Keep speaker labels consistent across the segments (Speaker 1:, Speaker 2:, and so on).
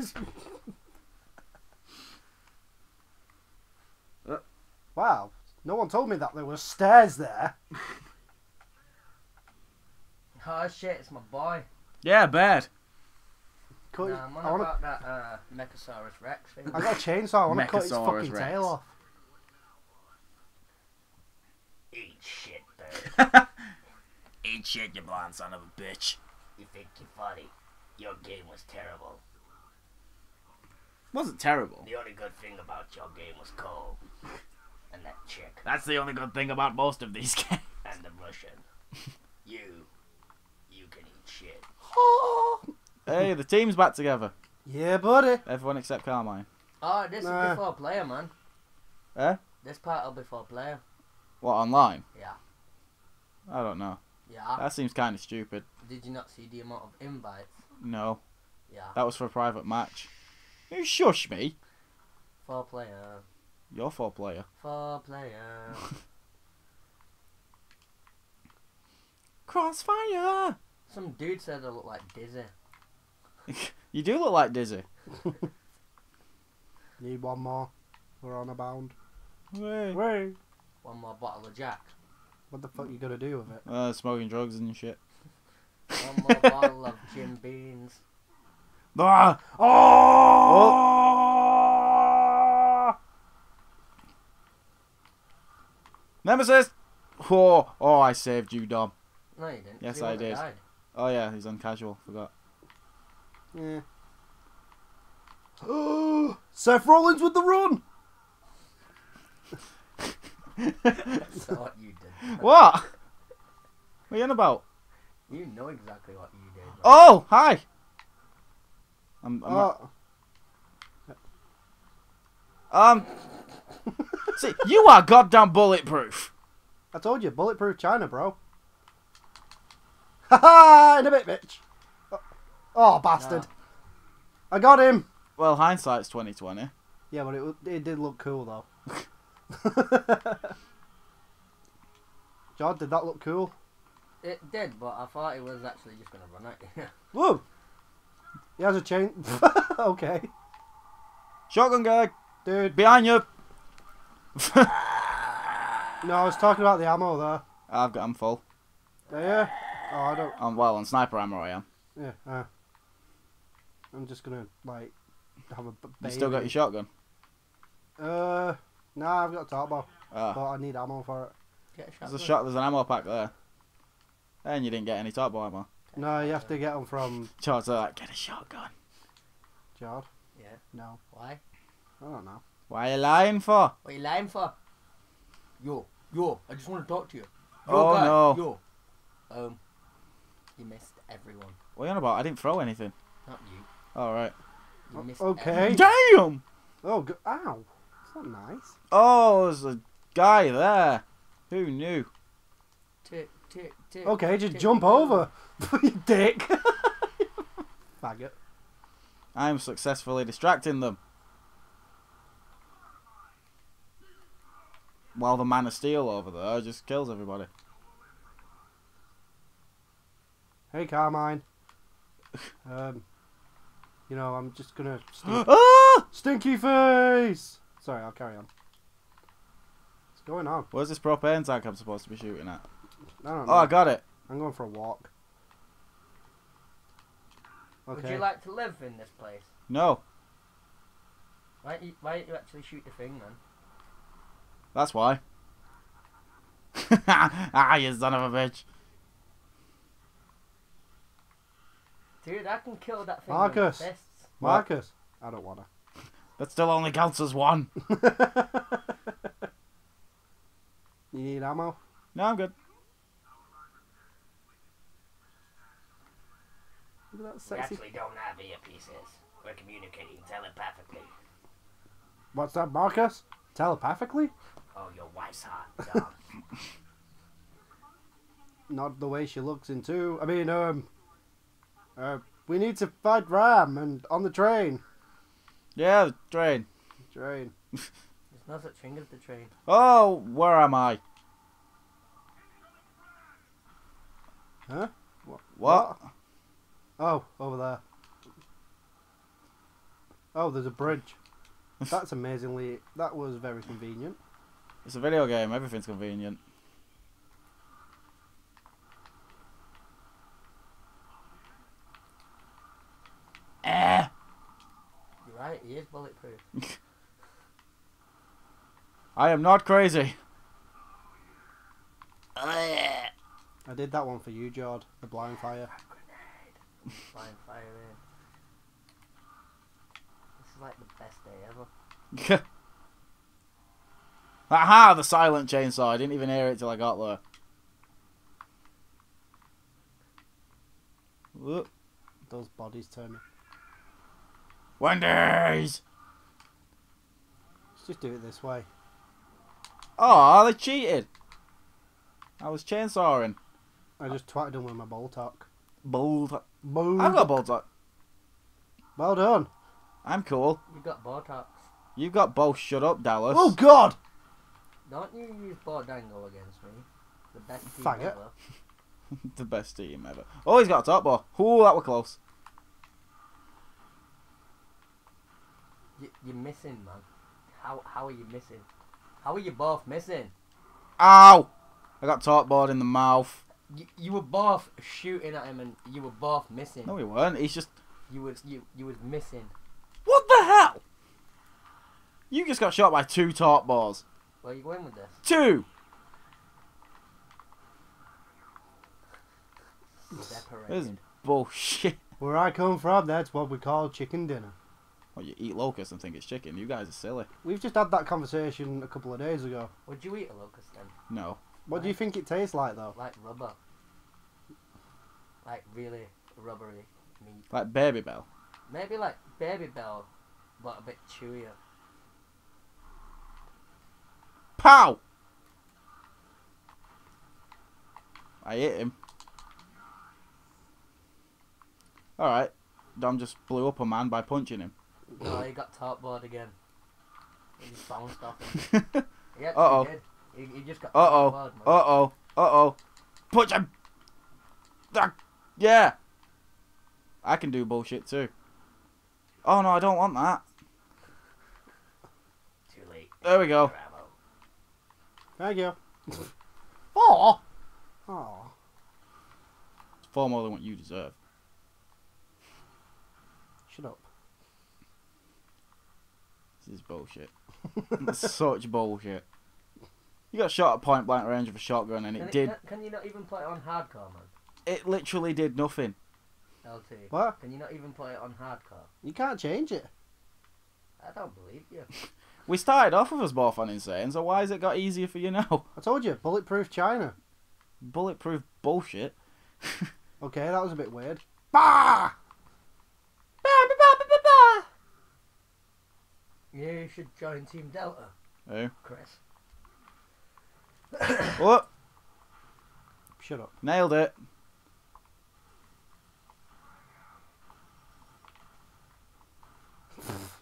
Speaker 1: Just...
Speaker 2: Uh.
Speaker 1: wow. No one told me that there were stairs there.
Speaker 3: Oh shit, it's my boy.
Speaker 2: Yeah, bad.
Speaker 1: Cut
Speaker 3: Nah, I'm
Speaker 1: I, wanna,
Speaker 3: about that uh, Mechasaurus Rex thing.
Speaker 1: I got a chainsaw. I want to cut his fucking
Speaker 2: Rex.
Speaker 1: tail off.
Speaker 3: Eat shit, bird.
Speaker 2: Eat shit, you blind son of a bitch.
Speaker 3: You think you're funny? Your game was terrible.
Speaker 2: Wasn't terrible.
Speaker 3: The only good thing about your game was Cole. And that chick.
Speaker 2: That's the only good thing about most of these games.
Speaker 3: And the Russian. you. You can eat shit.
Speaker 2: hey, the team's back together.
Speaker 1: Yeah, buddy.
Speaker 2: Everyone except Carmine.
Speaker 3: Oh, this
Speaker 1: Nah.
Speaker 3: is before player, man.
Speaker 2: Eh?
Speaker 3: This part will be for player.
Speaker 2: What, online?
Speaker 3: Yeah.
Speaker 2: I don't know.
Speaker 3: Yeah.
Speaker 2: That seems kind of stupid.
Speaker 3: Did you not see the amount of invites?
Speaker 2: No,
Speaker 3: Yeah.
Speaker 2: that was for a private match. You shush me.
Speaker 3: Four player.
Speaker 2: You're four player.
Speaker 3: Four player.
Speaker 2: Crossfire!
Speaker 3: Some dude said I look like Dizzy.
Speaker 2: You do look like Dizzy.
Speaker 1: Need one more. We're on a bound.
Speaker 2: Hey.
Speaker 1: Wait.
Speaker 3: One more bottle of Jack.
Speaker 1: What the fuck you gonna do with it?
Speaker 2: Uh, smoking drugs and shit.
Speaker 3: One more bottle of Jim Beans.
Speaker 2: Ah!
Speaker 1: Oh!
Speaker 2: Nemesis! Oh, oh, I saved you, Dom.
Speaker 3: No, you didn't.
Speaker 2: Yes,
Speaker 3: You
Speaker 2: I did.
Speaker 3: died.
Speaker 2: Oh yeah, he's on casual. Forgot.
Speaker 1: Yeah. Oh, Seth Rollins with the run.
Speaker 3: That's not what you did.
Speaker 2: What? What are you on about?
Speaker 3: You know exactly what you did. right?
Speaker 2: Oh, hi. I'm, I'm
Speaker 1: Oh,
Speaker 2: um. see, you are goddamn bulletproof.
Speaker 1: I told you, bulletproof China, bro. Ha ha! In a bit, bitch. Oh, oh, bastard!
Speaker 3: No.
Speaker 1: I got him.
Speaker 2: Well, hindsight's twenty twenty.
Speaker 1: Yeah, but it it did look cool though. John, did that look cool?
Speaker 3: It did, but I thought it was actually just going to run at you.
Speaker 1: Whoa! He has a chain. okay,
Speaker 2: Shotgun guy
Speaker 1: dude.
Speaker 2: behind you.
Speaker 1: No, I was talking about the ammo there.
Speaker 2: I've got. I'm full.
Speaker 1: Yeah. Oh, I don't.
Speaker 2: I'm well on sniper ammo. I am.
Speaker 1: Yeah. Uh, I'm just gonna like have a. b-
Speaker 2: You still got your shotgun.
Speaker 1: Uh, nah, I've got a turbo,
Speaker 2: Ah,
Speaker 1: but I need ammo for it.
Speaker 3: Get a
Speaker 2: there's a
Speaker 3: shotgun.
Speaker 2: shot. There's an ammo pack there. And you didn't get any top ammo.
Speaker 1: No, you have to get them from
Speaker 2: Charles like, get a shotgun.
Speaker 1: Jard.
Speaker 3: Yeah.
Speaker 1: No,
Speaker 3: Why?
Speaker 1: I don't know.
Speaker 2: Why are you lying for?
Speaker 3: What are you lying for? Yo, yo, I just want to talk to you. Yo,
Speaker 2: Oh,
Speaker 3: guy,
Speaker 2: no.
Speaker 3: Yo. Um, you missed everyone.
Speaker 2: What are you on about? I didn't throw anything.
Speaker 3: Not you.
Speaker 2: All right.
Speaker 3: You
Speaker 1: O-
Speaker 3: missed
Speaker 1: okay.
Speaker 3: everyone.
Speaker 2: Damn!
Speaker 1: Oh, go- ow! It's not nice.
Speaker 2: Oh, there's a guy there. Who knew?
Speaker 3: Tick, tick, tick,
Speaker 1: Okay, just
Speaker 3: tick,
Speaker 1: jump
Speaker 3: tick.
Speaker 1: over, you dick. Faggot.
Speaker 2: I'm successfully distracting them. While the Man of Steel over there just kills everybody.
Speaker 1: Hey, Carmine. Um, you know, I'm just gonna stink-
Speaker 2: ah!
Speaker 1: stinky face. Sorry, I'll carry on. What's going on?
Speaker 2: Where's this propane tank I'm supposed to be shooting at?
Speaker 1: I don't know.
Speaker 2: Oh, I got it.
Speaker 1: I'm going for a walk. Okay.
Speaker 3: Would you like to live in this place?
Speaker 2: No,
Speaker 3: Why don't you, why don't you actually shoot the thing then?
Speaker 2: that's why. ah, you son of a bitch.
Speaker 3: Dude, I can kill that thing
Speaker 1: Marcus.
Speaker 3: with my fists.
Speaker 1: Marcus? I don't wanna.
Speaker 2: That still only counts as one.
Speaker 1: you need ammo?
Speaker 2: No, I'm good.
Speaker 1: Look at that
Speaker 3: We actually don't have earpieces. We're communicating telepathically.
Speaker 1: What's that, Marcus? Telepathically?
Speaker 3: Oh, your wife's hot.
Speaker 1: Not the way she looks in two. I mean, um, uh, we need to fight RAAM and on the train.
Speaker 2: Yeah, the train.
Speaker 1: Train.
Speaker 3: There's no such thing as the train.
Speaker 2: Oh, where am I?
Speaker 1: Huh?
Speaker 2: What?
Speaker 1: Oh, over there. Oh, there's a bridge. That's amazingly. That was very convenient.
Speaker 2: It's a video game. Everything's convenient. Eh.
Speaker 3: You're right, he is bulletproof.
Speaker 2: I am not crazy.
Speaker 1: I did that one for you, Jord. The blind fire.
Speaker 3: Grenade. Flying fire in. This is like the best day ever.
Speaker 2: Aha! The silent chainsaw. I didn't even hear it till I got there. Whoop.
Speaker 1: Those bodies turn me.
Speaker 2: Wendy's!
Speaker 1: Let's just do it this way.
Speaker 2: Oh, they cheated. I was chainsawing.
Speaker 1: I just twatted them with my Boltok.
Speaker 2: Bold.
Speaker 1: Boom.
Speaker 2: I've got Boltok.
Speaker 1: Well done.
Speaker 2: I'm cool.
Speaker 3: You got Botox.
Speaker 2: You've got both. Shut up, Dallas.
Speaker 1: Oh God!
Speaker 3: Don't you use Bordango against me? The best team
Speaker 1: Faggot.
Speaker 3: ever.
Speaker 2: the best team ever. Oh, he's got a top ball. Oh, that were close.
Speaker 3: You, you're missing, man. How how are you missing? How are you both missing?
Speaker 2: Ow! I got top board in the mouth.
Speaker 3: You, you were both shooting at him and you were both missing.
Speaker 2: No, he weren't. He's just.
Speaker 3: You was you you was missing.
Speaker 2: What the hell? You just got shot by two top balls.
Speaker 3: Where are you going with this?
Speaker 2: Two. This is
Speaker 3: Separated.
Speaker 2: bullshit.
Speaker 1: Where I come from, that's what we call chicken dinner.
Speaker 2: Well, you eat locusts and think it's chicken. You guys are silly.
Speaker 1: We've just had that conversation a couple of days ago.
Speaker 3: Would you eat a locust then?
Speaker 2: No.
Speaker 1: What do you think it tastes like, though?
Speaker 3: Like rubber. Like really rubbery meat.
Speaker 2: Like Baby Bell.
Speaker 3: Maybe like baby bell, but a bit chewier.
Speaker 2: Pow! I hit him. Alright. Dom just blew up a man by punching him.
Speaker 3: No, he got top board again. He just bounced off him. He actually
Speaker 2: Uh-oh.
Speaker 3: Did. He, he just got
Speaker 2: Uh-oh.
Speaker 3: top board.
Speaker 2: Uh oh. Uh oh. Put him! Ah, Yeah! I can do bullshit too. Oh no, I don't want that.
Speaker 3: Too late.
Speaker 2: There we go.
Speaker 3: Bravo.
Speaker 1: Thank you.
Speaker 2: Oh!
Speaker 1: Oh.
Speaker 2: It's far more than what you deserve.
Speaker 1: Shut up.
Speaker 2: This is bullshit. Such bullshit. You got shot at point blank range with a shotgun and
Speaker 3: Can,
Speaker 2: it did.
Speaker 3: Can, can you not even play it on hardcore, man?
Speaker 2: It literally did nothing.
Speaker 3: LT.
Speaker 1: What?
Speaker 3: Can you not even play it on hardcore?
Speaker 1: You can't change it.
Speaker 3: I don't believe you.
Speaker 2: We started off with us both on insane, so why has it got easier for you now?
Speaker 1: I told you, bulletproof China.
Speaker 2: Bulletproof bullshit.
Speaker 1: Okay, that was a bit weird. Bah! Bah bah bah bah bah.
Speaker 3: You should join Team Delta,
Speaker 2: Oh.
Speaker 3: Chris.
Speaker 2: What?
Speaker 1: Shut up.
Speaker 2: Nailed it.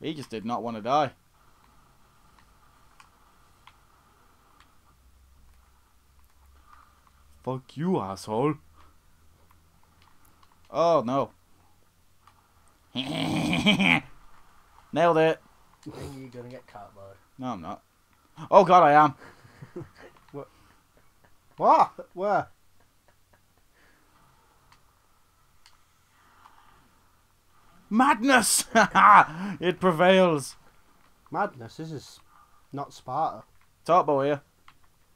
Speaker 2: He just did not want to die. Fuck you, asshole. Oh, no. Nailed it.
Speaker 3: Then you're gonna get cardboard.
Speaker 2: No, I'm not. Oh, God, I am.
Speaker 1: What? Where?
Speaker 2: Madness! it prevails.
Speaker 1: Madness. This is not Sparta.
Speaker 2: Top boy here.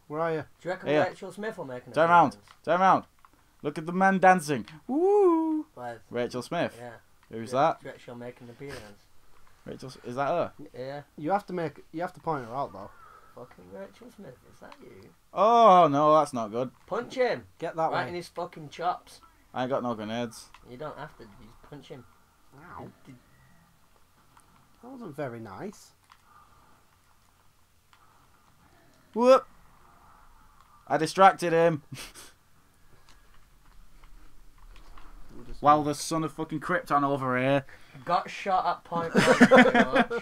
Speaker 1: Where are you?
Speaker 3: Do you reckon
Speaker 2: Yeah.
Speaker 3: Rachel Smith will make an
Speaker 2: Turn round.
Speaker 3: appearance?
Speaker 2: Turn around. Look at the man dancing. Woo!
Speaker 3: Where's-
Speaker 2: Rachel Smith.
Speaker 3: Yeah.
Speaker 2: Who's
Speaker 3: Do
Speaker 2: that?
Speaker 3: Rachel you make an appearance?
Speaker 2: Rachel. Is that her?
Speaker 3: Yeah.
Speaker 1: You have to make. You have to point her out though.
Speaker 3: Fucking Rachel Smith, is that you?
Speaker 2: Oh no, that's not good.
Speaker 3: Punch him!
Speaker 1: Get that one
Speaker 3: right in his fucking chops.
Speaker 2: I ain't got no grenades.
Speaker 3: You don't have to, you just punch him.
Speaker 1: Ow.
Speaker 3: Did- did-
Speaker 1: That wasn't very nice.
Speaker 2: Whoop! I distracted him. While the son of fucking Krypton over here.
Speaker 3: Got shot at point blank pretty much.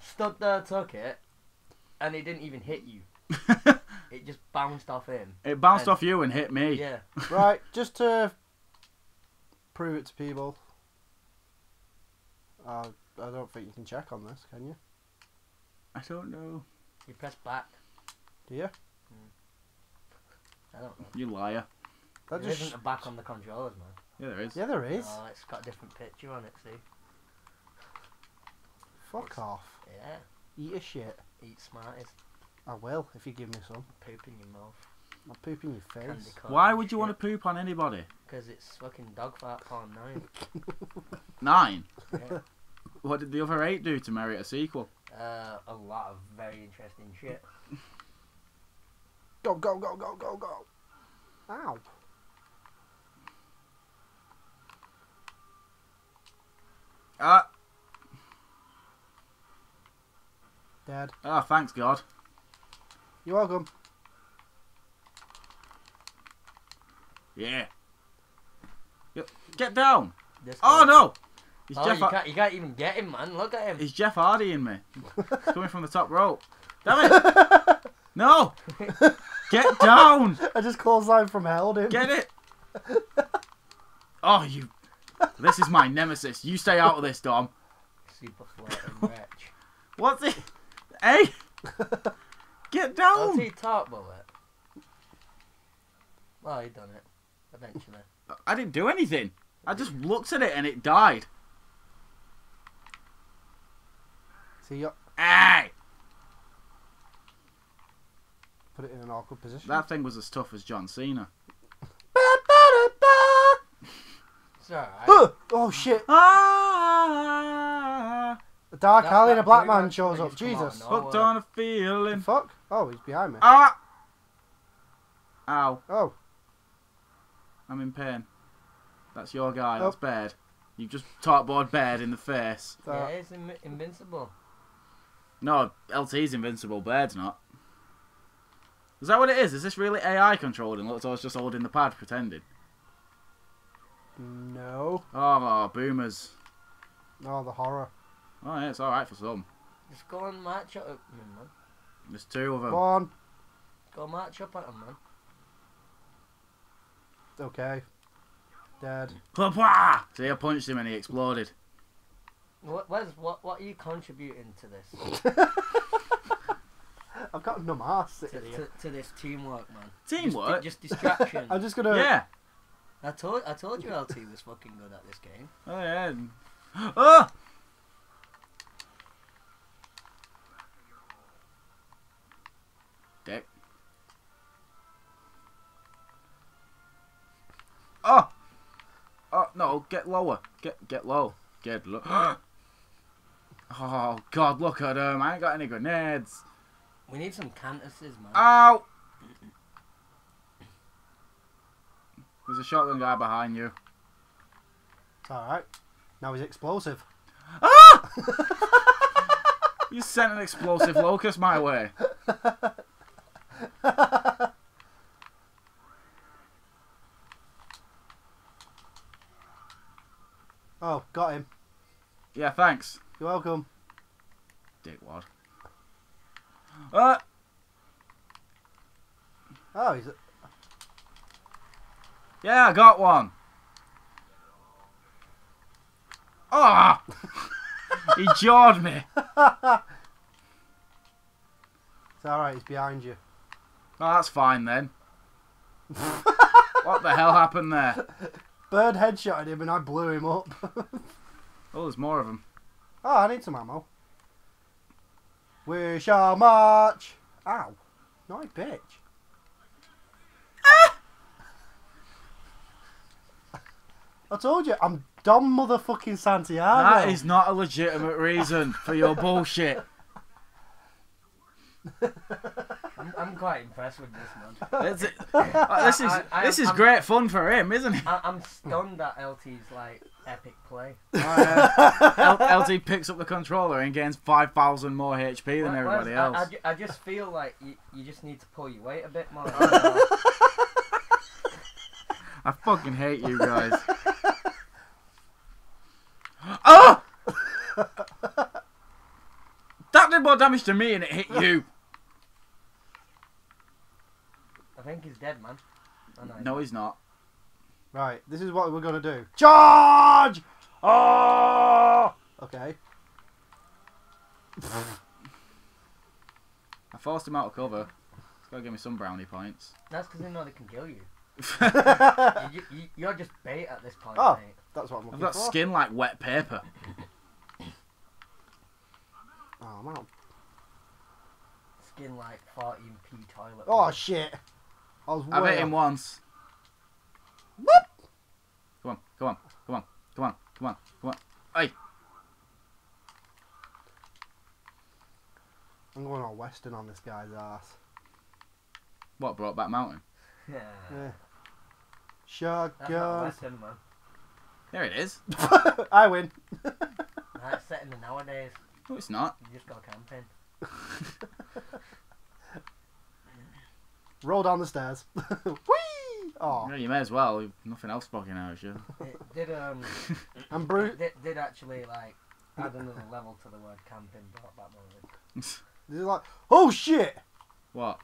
Speaker 3: Stood there, took it, and it didn't even hit you. It just bounced off him.
Speaker 2: it bounced
Speaker 3: And-
Speaker 2: off you and hit me.
Speaker 3: Yeah.
Speaker 1: right, just to prove it to people, I'll I don't think you can check on this, can you?
Speaker 2: I don't know.
Speaker 3: You press back.
Speaker 1: Do you? Hmm.
Speaker 3: I don't know.
Speaker 2: You liar.
Speaker 1: That
Speaker 3: There
Speaker 1: just.
Speaker 3: isn't a back on the controllers, man.
Speaker 2: Yeah, there is.
Speaker 1: Yeah, there is.
Speaker 3: Oh, it's got a different picture on it. See?
Speaker 1: Fuck off.
Speaker 3: Yeah.
Speaker 1: Eat a shit.
Speaker 3: Eat Smarties.
Speaker 1: I will if you give me some.
Speaker 3: Poop in your mouth.
Speaker 1: I'll poop in your face.
Speaker 2: Why would you want to poop on anybody?
Speaker 3: Because it's fucking dog fart porn nine.
Speaker 2: Nine.
Speaker 3: Yeah.
Speaker 2: What did the other eight do to merit a sequel?
Speaker 3: Uh, a lot of very interesting shit.
Speaker 1: Go, go, go, go, go, go. Ow.
Speaker 2: Ah,
Speaker 1: Dad.
Speaker 2: ah, thanks God.
Speaker 1: You're welcome.
Speaker 2: Yeah. Yep. Get down.
Speaker 3: This
Speaker 2: Oh
Speaker 3: guy-
Speaker 2: no! He's
Speaker 3: Oh,
Speaker 2: Jeff.
Speaker 3: you can't, you can't even get him, man. Look at him.
Speaker 2: He's Jeff Hardy in me. He's coming from the top rope. Damn it! No! Get down!
Speaker 1: I just called sign from hell, dude.
Speaker 2: Get it! Oh, you. This is my nemesis. You stay out of this, Dom.
Speaker 3: Super floating wretch.
Speaker 2: What's it? Hey! Get down!
Speaker 3: see top bullet. Well, he done it. Eventually.
Speaker 2: I didn't do anything. I just looked at it and it died.
Speaker 1: See, you
Speaker 2: Hey!
Speaker 1: put it in an awkward position.
Speaker 2: That thing was as tough as John Cena.
Speaker 3: It's alright.
Speaker 1: Oh shit!
Speaker 2: Ah!
Speaker 1: A dark
Speaker 3: That-
Speaker 1: alley and a black man
Speaker 3: man
Speaker 1: shows up. Jesus.
Speaker 3: of nowhere.
Speaker 2: Hooked on a feeling.
Speaker 1: Fuck? Oh, he's behind me.
Speaker 2: Ah! Ow.
Speaker 1: Oh,
Speaker 2: I'm in pain. That's your guy.
Speaker 1: Oh.
Speaker 2: That's Baird. You just talkboard Baird in the face.
Speaker 1: so-
Speaker 3: Yeah, it's in- invincible.
Speaker 2: No, LT's invincible. Baird's not. Is that what it is? Is this really AI controlled and Luxor's just holding the pad pretending?
Speaker 1: no.
Speaker 2: Oh, boomers.
Speaker 1: Oh, the horror.
Speaker 2: Oh, yeah, it's alright for some.
Speaker 3: Just go and match up at him, man.
Speaker 2: There's two of them.
Speaker 1: Go on.
Speaker 3: Go march up at him, man.
Speaker 1: Okay. Dead.
Speaker 2: Papa! See, I punched him and he exploded.
Speaker 3: What, where's, what, what are you contributing to this?
Speaker 1: I've got a numb ass
Speaker 3: To, to, to this teamwork, man.
Speaker 2: Teamwork?
Speaker 3: Just, just distraction.
Speaker 1: I'm just gonna.
Speaker 2: Yeah.
Speaker 3: I told, I told you LT was fucking good at this game.
Speaker 2: Oh, yeah. Oh! No, get lower. Get get low. Get low. oh, God, look at him. I ain't got any grenades.
Speaker 3: We need some cantuses, man.
Speaker 2: Ow! There's a shotgun guy behind you.
Speaker 1: It's alright. Now he's explosive.
Speaker 2: Ah! you sent an explosive locust my way.
Speaker 1: Oh, got him.
Speaker 2: Yeah, thanks.
Speaker 1: You're welcome.
Speaker 2: Dickwad. Uh,
Speaker 1: Oh, he's.
Speaker 2: yeah, I got one. Ah! he jawed me.
Speaker 1: It's alright, he's behind you.
Speaker 2: Oh, that's fine then. what the hell happened there?
Speaker 1: Bird headshotted him and I blew him up.
Speaker 2: Oh, there's more of them.
Speaker 1: oh, I need some ammo. We shall march. Ow. Naughty bitch. Ah! I told you, I'm Dom motherfucking Santiago.
Speaker 2: That is not a legitimate reason for your bullshit.
Speaker 3: I'm, I'm quite impressed with this, man.
Speaker 2: This is, uh, this is,
Speaker 3: I- I-
Speaker 2: this is
Speaker 3: I'm-
Speaker 2: great fun for him, isn't it?
Speaker 3: I, I'm stunned at LT's, like, epic play.
Speaker 2: Oh, yeah. LT picks up the controller and gains 5,000 more HP than
Speaker 3: Whereas
Speaker 2: everybody
Speaker 3: I,
Speaker 2: else.
Speaker 3: I, ju- I just feel like you, you just need to pull your weight a bit more.
Speaker 2: I fucking hate you guys. oh! that did more damage to me and it hit you.
Speaker 3: I think he's dead, man. Oh, no,
Speaker 2: No, he's not.
Speaker 1: Right, this is what we're gonna do. Charge! Oh! Okay.
Speaker 2: I forced him out of cover. He's got to give me some brownie points.
Speaker 3: That's because they know they can kill you. You, you. You're just bait at this point,
Speaker 1: Oh.
Speaker 3: mate.
Speaker 1: what I'm looking
Speaker 2: I've
Speaker 1: looking
Speaker 2: got
Speaker 1: for.
Speaker 2: skin like wet paper.
Speaker 1: Oh, I'm.
Speaker 3: Skin like 14p toilet.
Speaker 1: Oh
Speaker 3: paper.
Speaker 1: shit! I was
Speaker 2: I've
Speaker 1: way
Speaker 2: hit him
Speaker 1: off.
Speaker 2: once.
Speaker 1: Whoop!
Speaker 2: Come on, come on, come on, come on, come on, come on. Hey,
Speaker 1: I'm going all western on this guy's ass.
Speaker 2: what Brokeback Mountain?
Speaker 3: Yeah.
Speaker 1: Yeah. Shotgun.
Speaker 3: Western, man.
Speaker 2: There it is.
Speaker 1: I win.
Speaker 3: That's set in the nowadays.
Speaker 2: No, it's not.
Speaker 3: You just go camping.
Speaker 1: Roll down the stairs. Whee! Oh,
Speaker 2: Yeah, you may as well. You've Nothing else fucking out, you.
Speaker 3: It did um.
Speaker 1: I'm
Speaker 3: it
Speaker 1: brute.
Speaker 3: did, did actually like add another level to the word camping. Brokeback movie.
Speaker 1: This is like, oh shit!
Speaker 2: What?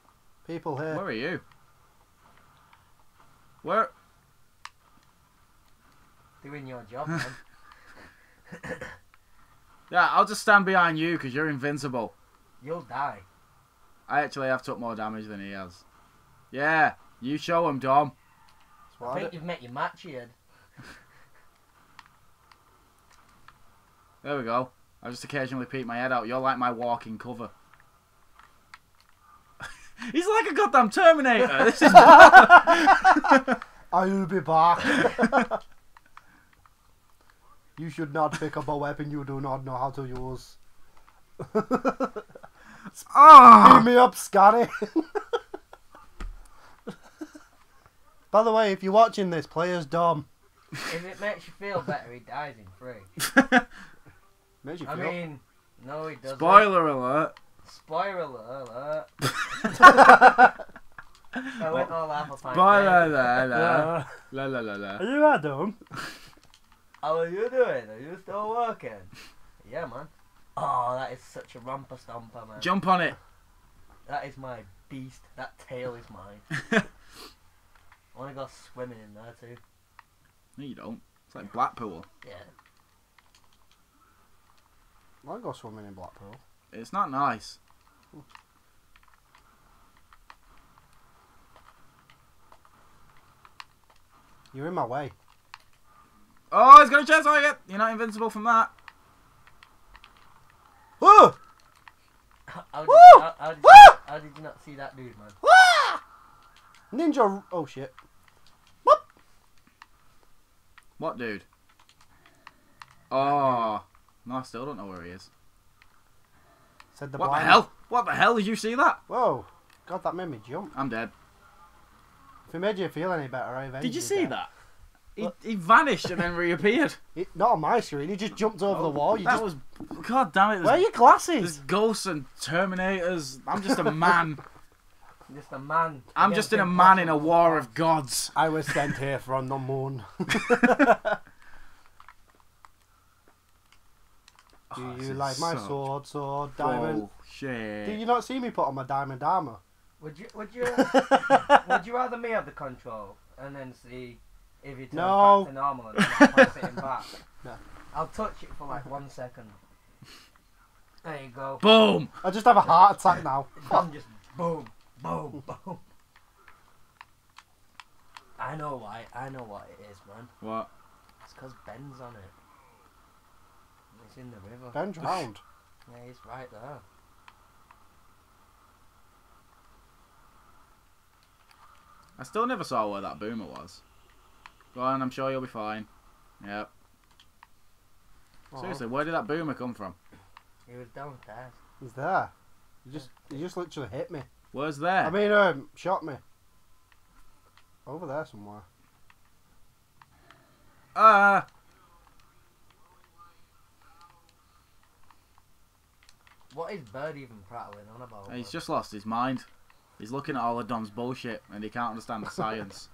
Speaker 1: People here.
Speaker 2: Where are you? Where?
Speaker 3: Doing your job, man.
Speaker 2: Yeah, I'll just stand behind you because you're invincible.
Speaker 3: You'll die.
Speaker 2: I actually have took more damage than he has. Yeah, you show him, Dom.
Speaker 3: I think you've met your match here.
Speaker 2: There we go. I just occasionally peek my head out. You're like my walking cover. He's like a goddamn Terminator. This is
Speaker 1: I'll be back. you should not pick up a weapon you do not know how to use. Beat
Speaker 2: ah.
Speaker 1: me up, Scotty. By the way, if you're watching this, play as Dom.
Speaker 3: If it makes you feel better, he dies in three.
Speaker 1: Makes you
Speaker 3: I
Speaker 1: feel.
Speaker 3: mean, no, he doesn't.
Speaker 2: Spoiler alert.
Speaker 3: Spoiler alert. I went all half a pint.
Speaker 2: Spoiler alert. La la la la.
Speaker 1: Are you Adam?
Speaker 3: How are you doing? Are you still working? Yeah, man. Oh, that is such a romper stomper, man.
Speaker 2: Jump on it.
Speaker 3: That is my beast. That tail is mine. I want to go swimming in there too.
Speaker 2: No, you don't. It's like Blackpool.
Speaker 3: Yeah.
Speaker 1: I'll go swimming in Blackpool.
Speaker 2: It's not nice.
Speaker 1: You're in my way.
Speaker 2: Oh, he's got a chance oh, on it. You're not invincible from that.
Speaker 1: Whoa!
Speaker 3: How, how, did,
Speaker 1: Woo!
Speaker 3: how, how, did
Speaker 1: Woo!
Speaker 3: you, how did you not see that dude, man?
Speaker 1: Ninja. Oh shit.
Speaker 2: What dude? Oh. No, I still don't know where he is.
Speaker 1: Said the
Speaker 2: what
Speaker 1: blind.
Speaker 2: the hell? What the hell? Did you see that?
Speaker 1: Whoa. God, that made me jump.
Speaker 2: I'm dead.
Speaker 1: If it made you feel any better, I avenged
Speaker 2: Did you
Speaker 1: you
Speaker 2: see
Speaker 1: death.
Speaker 2: that? He,
Speaker 1: What?
Speaker 2: he vanished and then reappeared.
Speaker 1: It, not on my screen. He just jumped over the oh, wall. You
Speaker 2: that
Speaker 1: just.
Speaker 2: was. God damn it.
Speaker 1: Where are
Speaker 2: There's,
Speaker 1: your glasses?
Speaker 2: there's ghosts and Terminators. I'm just a man.
Speaker 3: Just a man.
Speaker 2: I'm just in a man in a
Speaker 3: impossible
Speaker 2: war of gods.
Speaker 1: I was sent here from the moon. Oh, Do
Speaker 2: Oh,
Speaker 1: you
Speaker 2: is
Speaker 1: like my
Speaker 2: so
Speaker 1: sword, sword, diamond?
Speaker 2: Oh, Bullshit.
Speaker 1: Did you not see me put on my diamond armor?
Speaker 3: Would you would you would you rather me have the control and then see if you turns
Speaker 1: No.
Speaker 3: back to normal and then I'll pass it back?
Speaker 1: No.
Speaker 3: I'll touch it for like one second. There you go.
Speaker 2: Boom!
Speaker 1: I just have a heart attack now.
Speaker 3: I'm just boom, boom, boom. I know why. I know what it is, man.
Speaker 2: What?
Speaker 3: It's because Ben's on it. It's in the river.
Speaker 1: Ben drowned.
Speaker 3: Yeah, he's right there.
Speaker 2: I still never saw where that boomer was. Go on, I'm sure you'll be fine. Yep.
Speaker 1: Oh,
Speaker 2: Seriously, where did that boomer come from?
Speaker 3: He was downstairs.
Speaker 1: he's there. He just, he just literally hit me.
Speaker 2: Where's that?
Speaker 1: I mean, um, shot me. Over there somewhere.
Speaker 2: Ah!
Speaker 3: What is Bird even prattling on about?
Speaker 2: he's just lost his mind. He's looking at all of Dom's bullshit and he can't understand the science.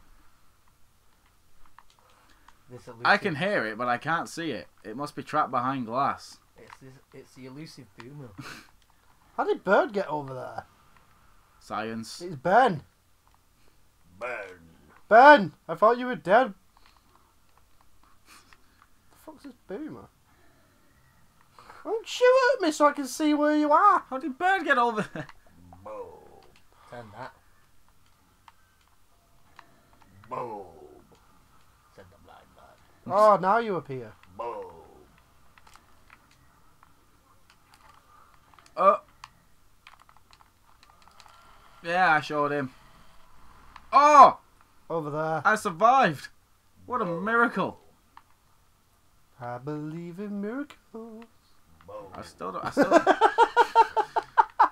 Speaker 3: This elusive,
Speaker 2: I can hear it, but I can't see it. It must be trapped behind glass.
Speaker 3: It's this, it's the elusive boomer.
Speaker 1: How did Bird get over there?
Speaker 2: Science.
Speaker 1: It's Ben.
Speaker 3: Ben.
Speaker 1: Ben! I thought you were dead. the fuck's this boomer? Don't shoot at me so I can see where you are.
Speaker 2: How did Ben get over there?
Speaker 3: Boom. Turn that. Boom. Said the blind man.
Speaker 1: Oh, now you appear.
Speaker 3: Boom.
Speaker 2: Oh. Yeah, I showed him. Oh!
Speaker 1: Over there.
Speaker 2: I survived! What a miracle!
Speaker 1: I believe in miracles.
Speaker 2: I
Speaker 3: Boom.
Speaker 2: still don't. I still. Don't,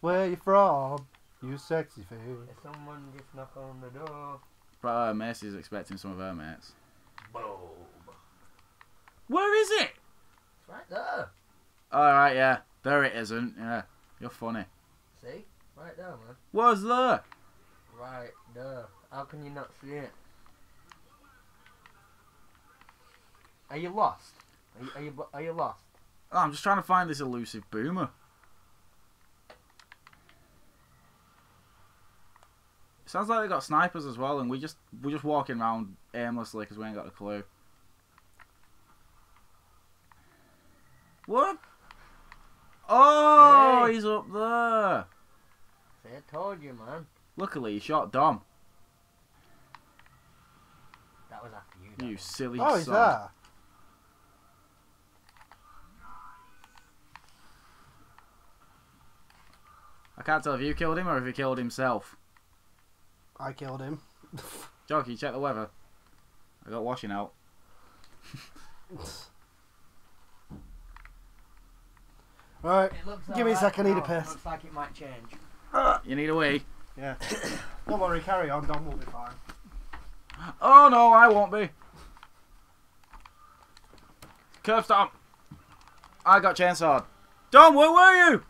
Speaker 1: Where you from? You sexy face.
Speaker 3: If someone just knock on the door.
Speaker 2: but uh, Macy's expecting some of her mates.
Speaker 3: Boom.
Speaker 2: Where is it?
Speaker 3: It's right there.
Speaker 2: Alright, yeah. There it isn't. Yeah. You're funny.
Speaker 3: Right there, man.
Speaker 2: Was there?
Speaker 3: Right there. How can you not see it? Are you lost? Are you, are you, are you lost?
Speaker 2: Oh, I'm just trying to find this elusive boomer. Sounds like they got snipers as well, and we just we're just walking around aimlessly because we ain't got a clue. What? Oh,
Speaker 3: Hey.
Speaker 2: he's up there.
Speaker 3: See, I told you, man.
Speaker 2: Luckily, he shot Dom.
Speaker 3: That was after you.
Speaker 2: You
Speaker 3: Dad.
Speaker 2: silly
Speaker 1: Oh, he's
Speaker 2: sod.
Speaker 1: there.
Speaker 2: I can't tell if you killed him or if he killed himself.
Speaker 1: I killed him.
Speaker 2: Jockey, check the weather. I got washing out.
Speaker 3: Alright,
Speaker 1: Give me a
Speaker 3: alright
Speaker 1: sec, I need a piss.
Speaker 3: Looks like it might change.
Speaker 2: You need a wee?
Speaker 1: Yeah. Don't worry, carry on. Dom will be fine.
Speaker 2: Oh no, I won't be. Curb stomp. I got chainsawed. Dom, where were you?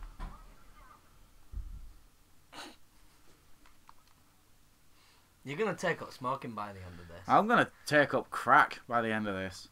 Speaker 3: You're gonna take up smoking by the end of this.
Speaker 2: I'm gonna take up crack by the end of this.